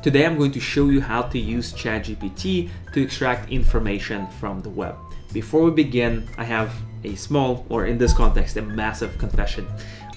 Today I'm going to show you how to use ChatGPT to extract information from the web. Before we begin, I have a small, or in this context, a massive confession.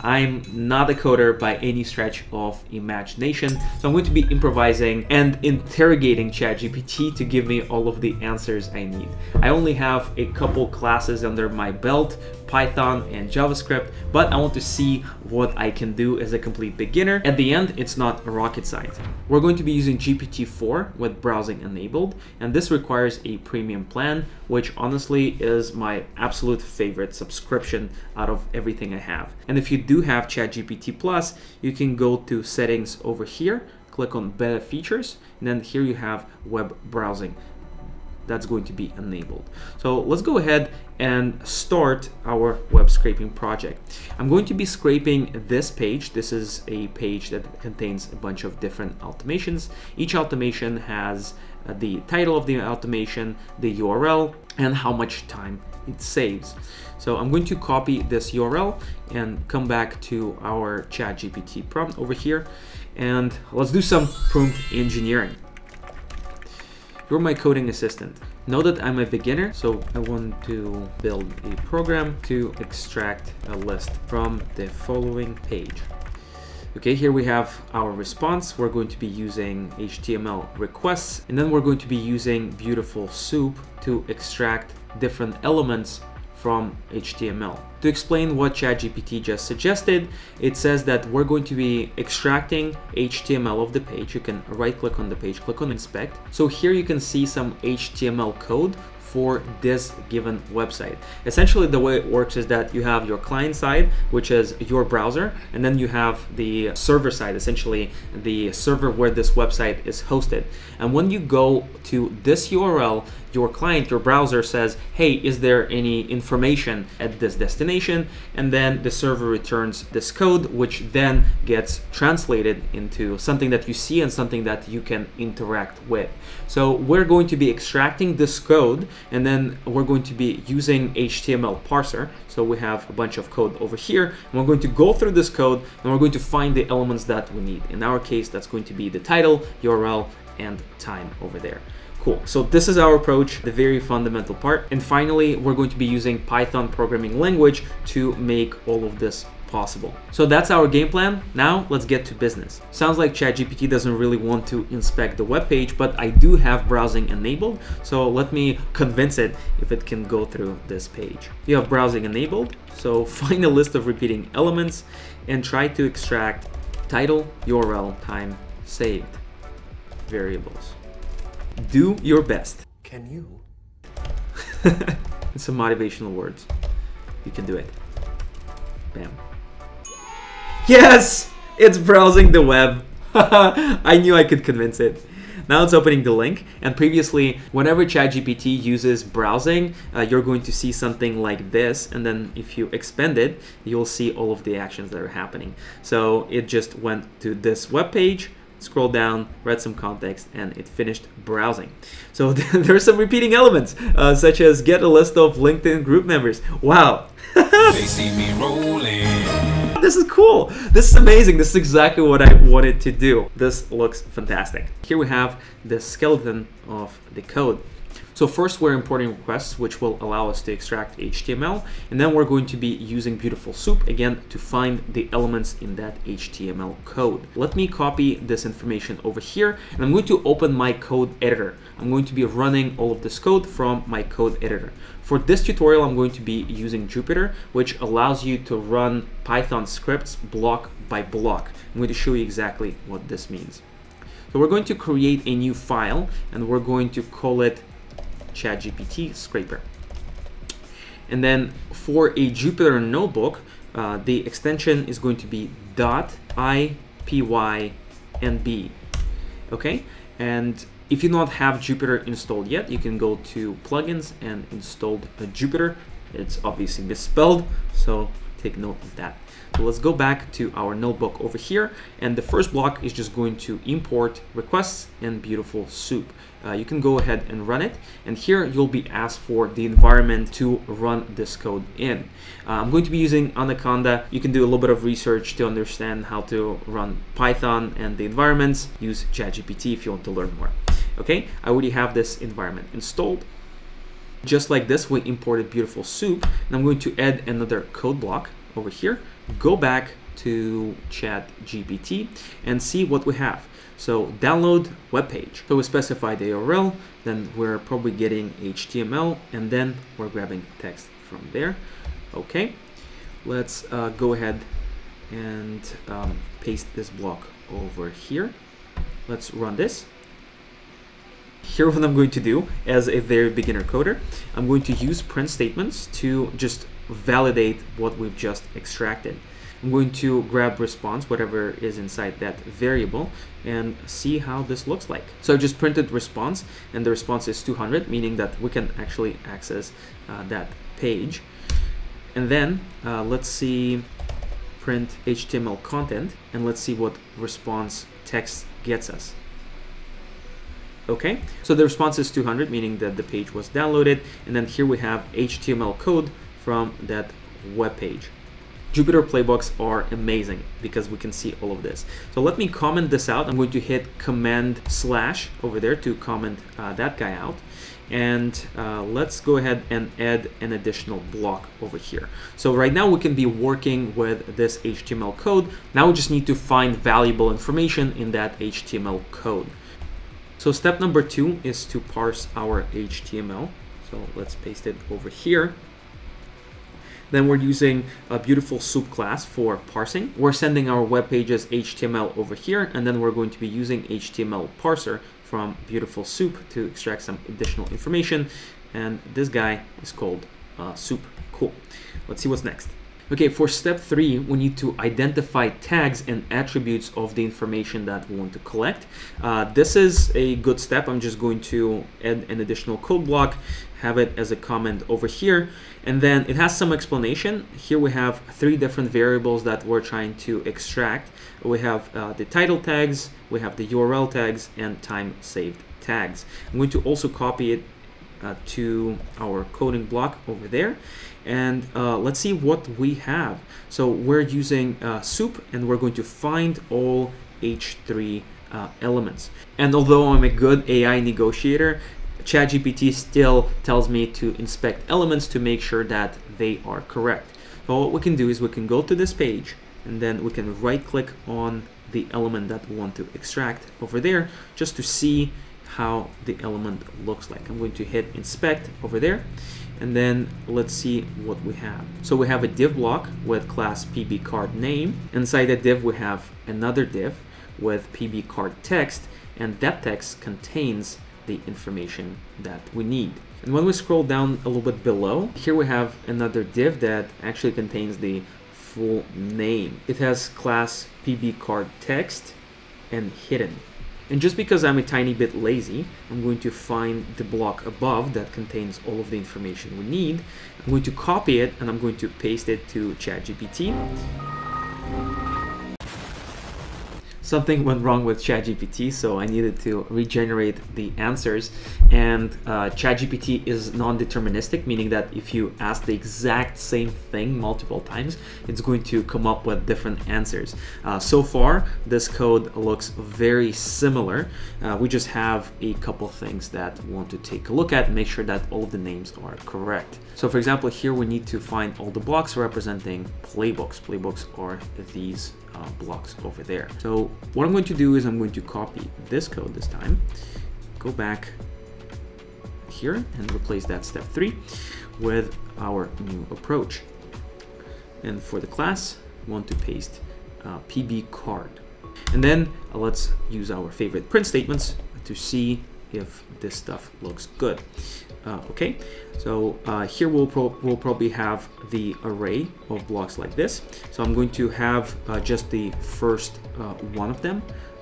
I'm not a coder by any stretch of imagination, so I'm going to be improvising and interrogating ChatGPT to give me all of the answers I need. I only have a couple classes under my belt, Python and JavaScript, but I want to see what I can do as a complete beginner. At the end, it's not rocket science. We're going to be using GPT-4 with browsing enabled, and this requires a premium plan, which honestly is my absolute favorite subscription out of everything I have. And if you do have ChatGPT Plus, you can go to settings over here, click on beta features, and then here you have web browsing that's going to be enabled. So let's go ahead and start our web scraping project. I'm going to be scraping this page. This is a page that contains a bunch of different automations. Each automation has uh, the title of the automation, the URL, and how much time it saves. So I'm going to copy this URL and come back to our ChatGPT prompt over here. And let's do some prompt engineering. You're my coding assistant. Know that I'm a beginner, so I want to build a program to extract a list from the following page. Okay, here we have our response. We're going to be using HTML requests, and then we're going to be using Beautiful Soup to extract different elements from HTML. To explain what ChatGPT just suggested, it says that we're going to be extracting HTML of the page. You can right click on the page, click on inspect. So here you can see some HTML code for this given website. Essentially, the way it works is that you have your client side, which is your browser, and then you have the server side, essentially the server where this website is hosted. And when you go to this URL, your client, your browser says, hey, is there any information at this destination? And then the server returns this code, which then gets translated into something that you see and something that you can interact with. So we're going to be extracting this code and then we're going to be using HTML parser. So we have a bunch of code over here and we're going to go through this code and we're going to find the elements that we need. In our case, that's going to be the title, URL, and time over there. Cool, so this is our approach, the very fundamental part. And finally, we're going to be using Python programming language to make all of this possible. So that's our game plan. Now let's get to business. Sounds like ChatGPT doesn't really want to inspect the web page, but I do have browsing enabled. So let me convince it if it can go through this page. You have browsing enabled. So find a list of repeating elements and try to extract title, URL, time, saved variables do your best. Can you? it's Some motivational words. You can do it. Bam. Yes! It's browsing the web. I knew I could convince it. Now it's opening the link, and previously, whenever ChatGPT uses browsing, uh, you're going to see something like this, and then if you expand it, you'll see all of the actions that are happening. So it just went to this web page, scroll down, read some context, and it finished browsing. So there are some repeating elements, uh, such as get a list of LinkedIn group members. Wow. they see me rolling. This is cool. This is amazing. This is exactly what I wanted to do. This looks fantastic. Here we have the skeleton of the code. So first we're importing requests, which will allow us to extract HTML. And then we're going to be using Beautiful Soup again to find the elements in that HTML code. Let me copy this information over here and I'm going to open my code editor. I'm going to be running all of this code from my code editor. For this tutorial, I'm going to be using Jupyter, which allows you to run Python scripts block by block. I'm going to show you exactly what this means. So we're going to create a new file and we're going to call it ChatGPT scraper. And then for a Jupyter notebook, uh, the extension is going to be .ipynb. Okay, and if you do not have Jupyter installed yet, you can go to plugins and install Jupyter. It's obviously misspelled, so take note of that. So let's go back to our notebook over here. And the first block is just going to import requests and beautiful soup. Uh, you can go ahead and run it. And here you'll be asked for the environment to run this code in. Uh, I'm going to be using Anaconda. You can do a little bit of research to understand how to run Python and the environments. Use ChatGPT if you want to learn more. Okay, I already have this environment installed. Just like this, we imported beautiful soup. And I'm going to add another code block over here. Go back to chat GPT and see what we have. So download web page. So we specify the URL, then we're probably getting HTML, and then we're grabbing text from there. Okay, let's uh, go ahead and um, paste this block over here. Let's run this. Here what I'm going to do as a very beginner coder, I'm going to use print statements to just validate what we've just extracted. I'm going to grab response, whatever is inside that variable, and see how this looks like. So I just printed response, and the response is 200, meaning that we can actually access uh, that page. And then uh, let's see print HTML content, and let's see what response text gets us. Okay, so the response is 200, meaning that the page was downloaded. And then here we have HTML code from that web page. Jupyter playbooks are amazing because we can see all of this. So let me comment this out. I'm going to hit command slash over there to comment uh, that guy out. And uh, let's go ahead and add an additional block over here. So right now we can be working with this HTML code. Now we just need to find valuable information in that HTML code. So step number two is to parse our HTML. So let's paste it over here. Then we're using a beautiful soup class for parsing. We're sending our web pages HTML over here, and then we're going to be using HTML parser from beautiful soup to extract some additional information. And this guy is called uh, soup. Cool. Let's see what's next. Okay, for step three, we need to identify tags and attributes of the information that we want to collect. Uh, this is a good step. I'm just going to add an additional code block, have it as a comment over here, and then it has some explanation. Here we have three different variables that we're trying to extract. We have uh, the title tags, we have the URL tags, and time saved tags. I'm going to also copy it uh, to our coding block over there and uh, let's see what we have. So we're using uh, soup and we're going to find all h3 uh, elements. And although I'm a good AI negotiator ChatGPT still tells me to inspect elements to make sure that they are correct. So what we can do is we can go to this page and then we can right click on the element that we want to extract over there just to see how the element looks like. I'm going to hit inspect over there and then let's see what we have. So we have a div block with class pb card name. Inside the div we have another div with pb card text and that text contains the information that we need. And when we scroll down a little bit below, here we have another div that actually contains the full name. It has class pb card text and hidden. And just because I'm a tiny bit lazy, I'm going to find the block above that contains all of the information we need. I'm going to copy it and I'm going to paste it to ChatGPT something went wrong with ChatGPT, so I needed to regenerate the answers. And uh, ChatGPT is non-deterministic, meaning that if you ask the exact same thing multiple times, it's going to come up with different answers. Uh, so far, this code looks very similar. Uh, we just have a couple things that we want to take a look at make sure that all of the names are correct. So for example, here we need to find all the blocks representing playbooks. Playbooks are these uh, blocks over there. So what I'm going to do is I'm going to copy this code this time, go back here and replace that step three with our new approach. And for the class, I want to paste uh, PB card. And then uh, let's use our favorite print statements to see if this stuff looks good. Uh, okay, so uh, here we'll, pro we'll probably have the array of blocks like this. So I'm going to have uh, just the first uh, one of them,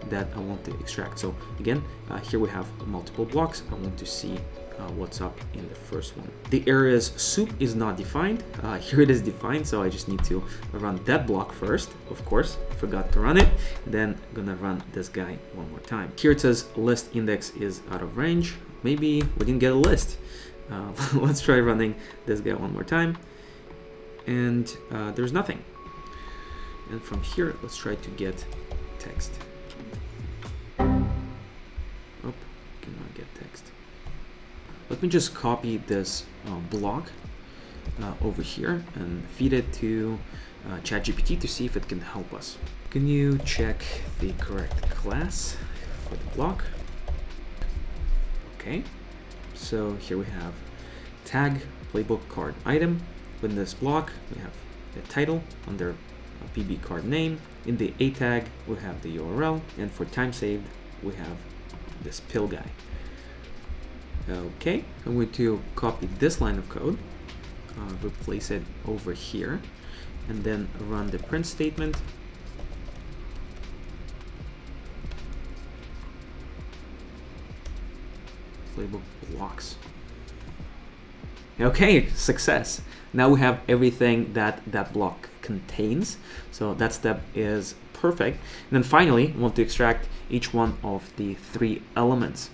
that I want to extract. So again, uh, here we have multiple blocks. I want to see uh, what's up in the first one. The area's soup is not defined. Here it is defined, so I just need to run that block first, of course, forgot to run it. Then I'm gonna run this guy one more time. Here it says list index is out of range. Maybe we can get a list. Uh, let's try running this guy one more time. And uh, there's nothing. And from here, let's try to get text. Oh, cannot get text. Let me just copy this uh, block uh, over here and feed it to uh, ChatGPT to see if it can help us. Can you check the correct class for the block? Okay, so here we have tag playbook card item. Within this block, we have the title under PB card name. In the A tag, we have the URL, and for time saved, we have this pill guy. Okay, I'm going to copy this line of code, uh, replace it over here, and then run the print statement. Blocks. Okay, success. Now we have everything that that block contains. So that step is perfect. And then finally, we want to extract each one of the three elements.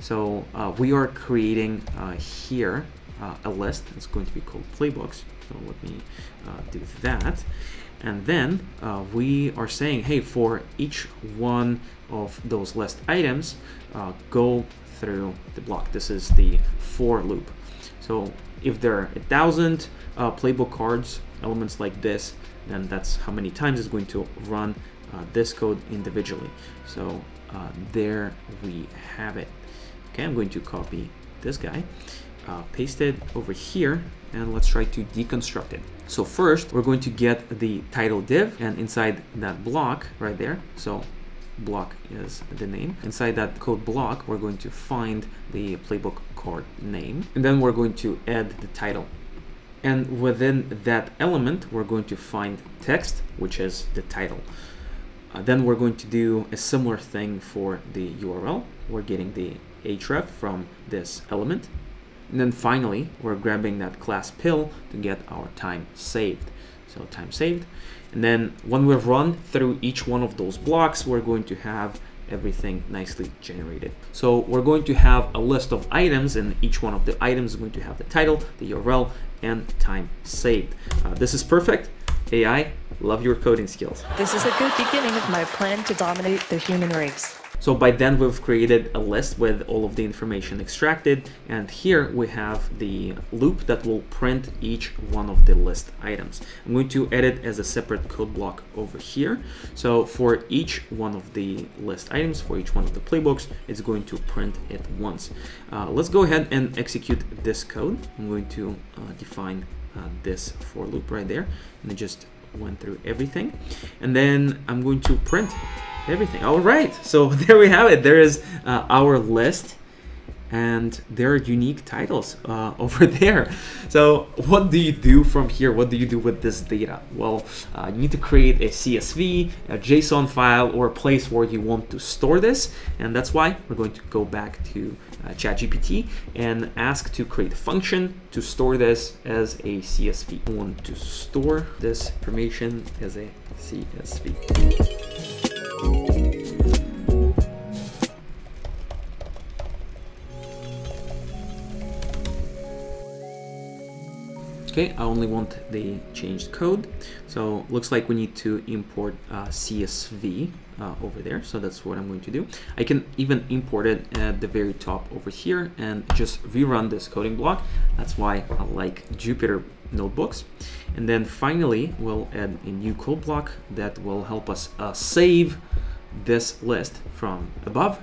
So uh, we are creating uh, here uh, a list. It's going to be called playbooks. So let me uh, do that. And then uh, we are saying, hey, for each one of those list items, uh, go through the block. This is the for loop. So if there are a thousand uh, playbook cards, elements like this, then that's how many times it's going to run uh, this code individually. So uh, there we have it. Okay, I'm going to copy this guy, uh, paste it over here, and let's try to deconstruct it. So first, we're going to get the title div, and inside that block right there, so block is the name. Inside that code block, we're going to find the playbook card name, and then we're going to add the title. And within that element, we're going to find text, which is the title. Uh, then we're going to do a similar thing for the URL. We're getting the href from this element. And then finally, we're grabbing that class pill to get our time saved. So time saved. And then when we've run through each one of those blocks, we're going to have everything nicely generated. So we're going to have a list of items and each one of the items is going to have the title, the URL, and time saved. Uh, this is perfect. AI, love your coding skills. This is a good beginning of my plan to dominate the human race. So by then we've created a list with all of the information extracted and here we have the loop that will print each one of the list items. I'm going to edit as a separate code block over here. So for each one of the list items, for each one of the playbooks, it's going to print it once. Uh, let's go ahead and execute this code. I'm going to uh, define uh, this for loop right there and it just went through everything and then I'm going to print everything. All right, so there we have it. There is uh, our list and there are unique titles uh, over there. So what do you do from here? What do you do with this data? Well, uh, you need to create a CSV, a JSON file, or a place where you want to store this. And that's why we're going to go back to uh, ChatGPT and ask to create a function to store this as a CSV. I want to store this information as a CSV. Okay, I only want the changed code. So looks like we need to import uh, CSV uh, over there. So that's what I'm going to do. I can even import it at the very top over here and just rerun this coding block. That's why I like Jupyter notebooks. And then finally, we'll add a new code block that will help us uh, save this list from above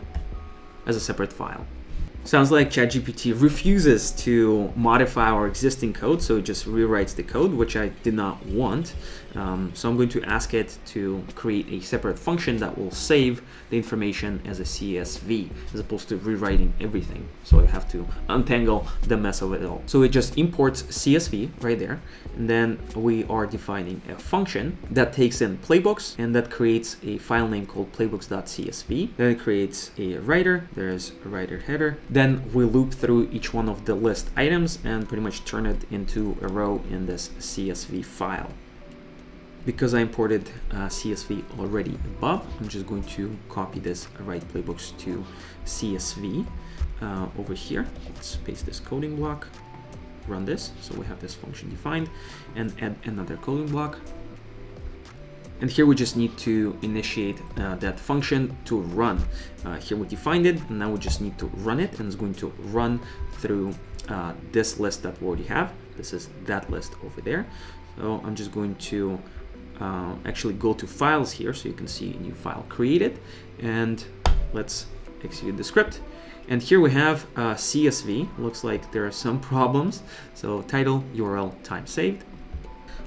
as a separate file. Sounds like ChatGPT refuses to modify our existing code, so it just rewrites the code, which I did not want. Um, so I'm going to ask it to create a separate function that will save the information as a CSV, as opposed to rewriting everything. So I have to untangle the mess of it all. So it just imports CSV right there, and then we are defining a function that takes in playbooks and that creates a file name called playbooks.csv. Then it creates a writer, there's a writer header, then we loop through each one of the list items and pretty much turn it into a row in this CSV file. Because I imported uh, CSV already above, I'm just going to copy this write playbooks to CSV uh, over here. Let's paste this coding block, run this. So we have this function defined and add another coding block. And here we just need to initiate uh, that function to run. Uh, here we defined it, and now we just need to run it, and it's going to run through uh, this list that we already have. This is that list over there. So I'm just going to uh, actually go to files here, so you can see a new file created, and let's execute the script. And here we have uh, CSV. Looks like there are some problems. So title, URL, time saved.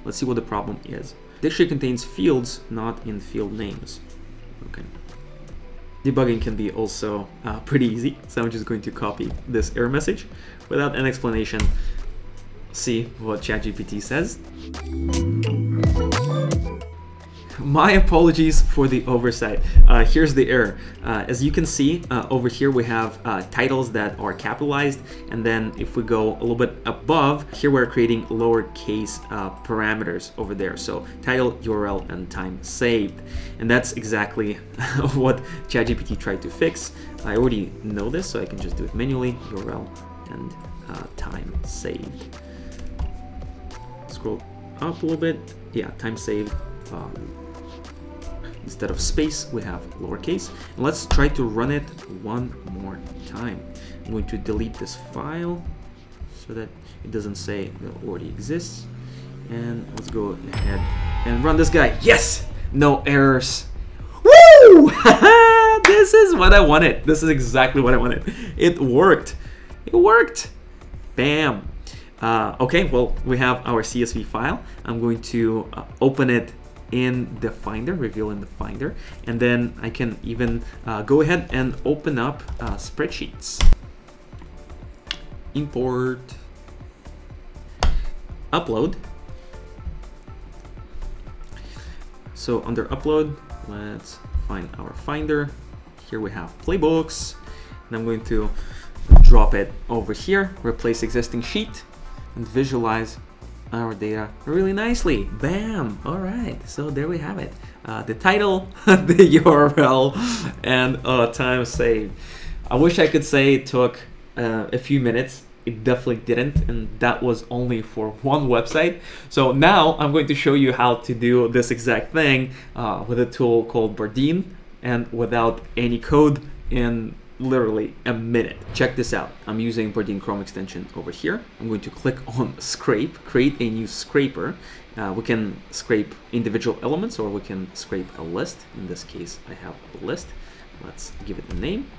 Let's see what the problem is. Dictionary contains fields not in field names. Okay. Debugging can be also uh, pretty easy, so I'm just going to copy this error message without an explanation. See what ChatGPT says. My apologies for the oversight. Uh, here's the error. Uh, as you can see uh, over here we have uh, titles that are capitalized and then if we go a little bit above here we're creating lowercase uh, parameters over there. So title, URL and time saved and that's exactly what ChatGPT tried to fix. I already know this so I can just do it manually URL and uh, time saved. Scroll up a little bit. Yeah, time saved. Um, Instead of space, we have lowercase. And let's try to run it one more time. I'm going to delete this file so that it doesn't say it already exists. And let's go ahead and run this guy. Yes! No errors. Woo! this is what I wanted. This is exactly what I wanted. It worked. It worked. Bam. Uh, okay, well, we have our CSV file. I'm going to uh, open it in the Finder, reveal in the Finder, and then I can even uh, go ahead and open up uh, spreadsheets. Import, upload. So under upload, let's find our Finder. Here we have playbooks, and I'm going to drop it over here, replace existing sheet, and visualize our data really nicely. Bam! All right, so there we have it. Uh, the title, the URL, and uh, time saved. I wish I could say it took uh, a few minutes. It definitely didn't, and that was only for one website. So now I'm going to show you how to do this exact thing uh, with a tool called Bardeen and without any code in literally a minute. Check this out. I'm using Bardeen Chrome extension over here. I'm going to click on scrape, create a new scraper. Uh, we can scrape individual elements or we can scrape a list. In this case, I have a list. Let's give it a name,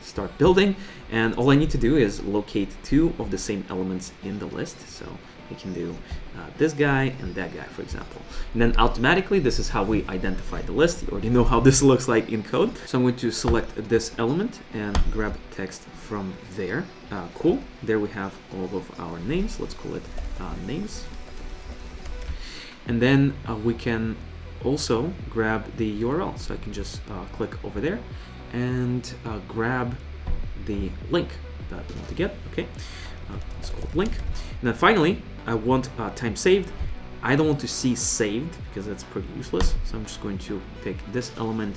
start building. And all I need to do is locate two of the same elements in the list. So we can do uh, this guy and that guy, for example. And then automatically, this is how we identify the list. You already know how this looks like in code. So I'm going to select this element and grab text from there. Uh, cool. There we have all of our names. Let's call it uh, names. And then uh, we can also grab the URL. So I can just uh, click over there and uh, grab the link that I want to get. Okay, let's call it link. And then finally, I want uh, time saved. I don't want to see saved because that's pretty useless. So I'm just going to pick this element,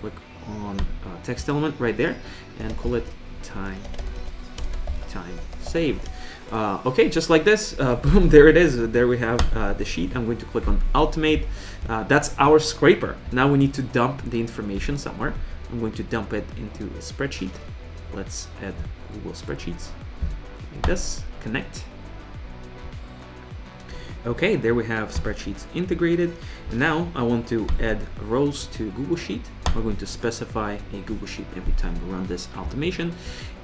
click on uh, text element right there, and call it time time saved. Uh, okay, just like this, uh, boom, there it is. There we have uh, the sheet. I'm going to click on Automate. Uh, that's our scraper. Now we need to dump the information somewhere. I'm going to dump it into a spreadsheet. Let's add Google Spreadsheets. Like this, connect. Okay, there we have spreadsheets integrated. And now I want to add rows to Google Sheet. We're going to specify a Google Sheet every time we run this automation.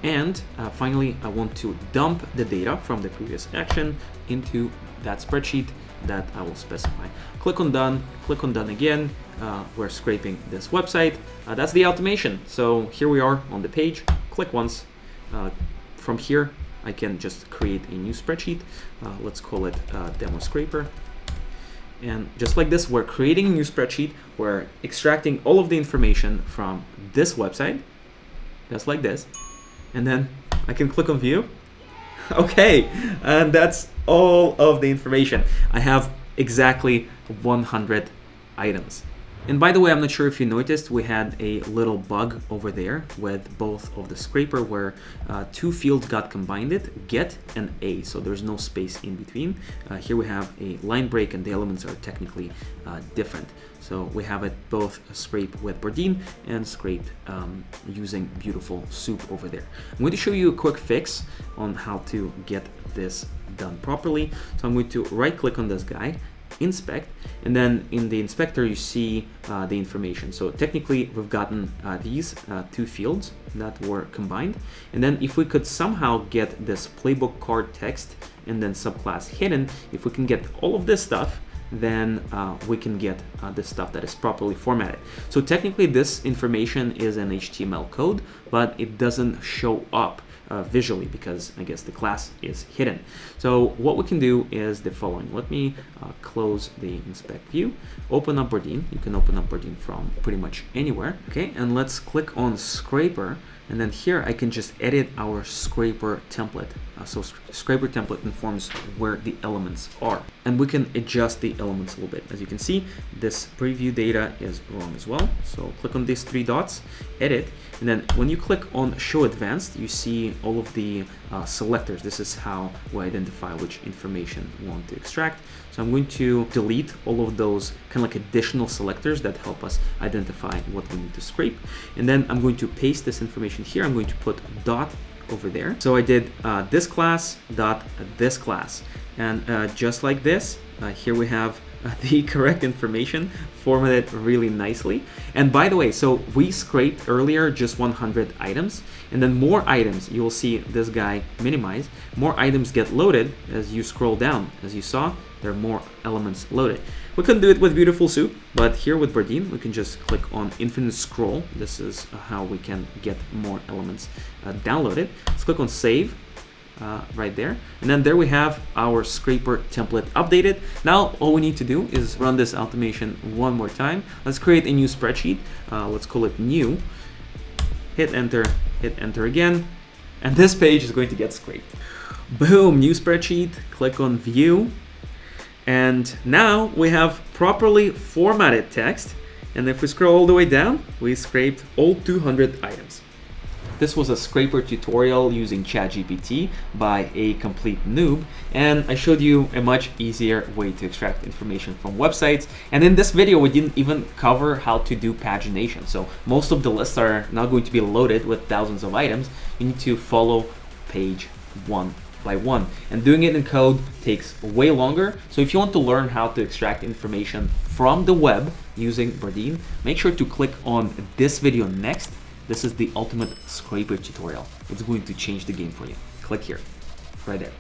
And uh, finally, I want to dump the data from the previous action into that spreadsheet that I will specify. Click on done, click on done again. Uh, we're scraping this website. Uh, that's the automation. So here we are on the page. Click once. Uh, from here, I can just create a new spreadsheet. Uh, let's call it uh, demo scraper. And just like this, we're creating a new spreadsheet. We're extracting all of the information from this website, just like this. And then I can click on view. Okay, and that's all of the information. I have exactly 100 items. And by the way, I'm not sure if you noticed, we had a little bug over there with both of the scraper where uh, two fields got combined it, get and a, so there's no space in between. Uh, here we have a line break and the elements are technically uh, different. So we have it both scrape with Bardeen and scrape um, using beautiful soup over there. I'm going to show you a quick fix on how to get this done properly. So I'm going to right click on this guy inspect and then in the inspector you see uh, the information so technically we've gotten uh, these uh, two fields that were combined and then if we could somehow get this playbook card text and then subclass hidden if we can get all of this stuff then uh, we can get uh, the stuff that is properly formatted. So technically this information is an HTML code, but it doesn't show up uh, visually because I guess the class is hidden. So what we can do is the following. Let me uh, close the inspect view, open up Bardeen. You can open up Bardeen from pretty much anywhere. Okay, and let's click on Scraper. And then here I can just edit our scraper template. Uh, so scraper template informs where the elements are. And we can adjust the elements a little bit. As you can see, this preview data is wrong as well. So click on these three dots, edit, and then when you click on show advanced, you see all of the uh, selectors. This is how we identify which information we want to extract. I'm going to delete all of those kind of like additional selectors that help us identify what we need to scrape. And then I'm going to paste this information here. I'm going to put dot over there. So I did uh, this class dot this class. And uh, just like this, uh, here we have the correct information formatted really nicely. And by the way, so we scraped earlier just 100 items and then more items, you will see this guy minimize, more items get loaded as you scroll down. As you saw, there are more elements loaded. We couldn't do it with Beautiful Soup, but here with Bardeen, we can just click on Infinite Scroll. This is how we can get more elements uh, downloaded. Let's click on Save uh, right there. And then there we have our scraper template updated. Now all we need to do is run this automation one more time. Let's create a new spreadsheet. Uh, let's call it new. Hit enter, hit enter again. And this page is going to get scraped. Boom, new spreadsheet, click on view. And now we have properly formatted text. And if we scroll all the way down, we scraped all 200 items. This was a scraper tutorial using ChatGPT by a complete noob, and I showed you a much easier way to extract information from websites. And in this video, we didn't even cover how to do pagination. So most of the lists are not going to be loaded with thousands of items. You need to follow page one by one. And doing it in code takes way longer. So if you want to learn how to extract information from the web using Bardeen, make sure to click on this video next this is the ultimate scraper tutorial. It's going to change the game for you. Click here, right there.